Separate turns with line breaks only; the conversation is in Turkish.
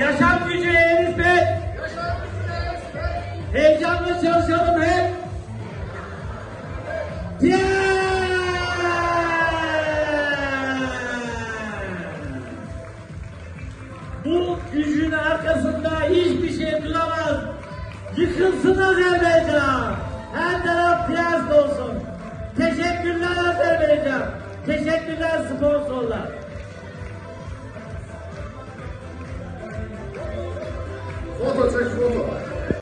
Yaşam gücüne nispet. Heyecanla çalışalım hep. Bu gücün arkasında hiçbir şey duramaz. Yıkılsın Azerbaycan. Her taraf piyaz olsun. Teşekkürler Azerbaycan. Teşekkürler sponsor.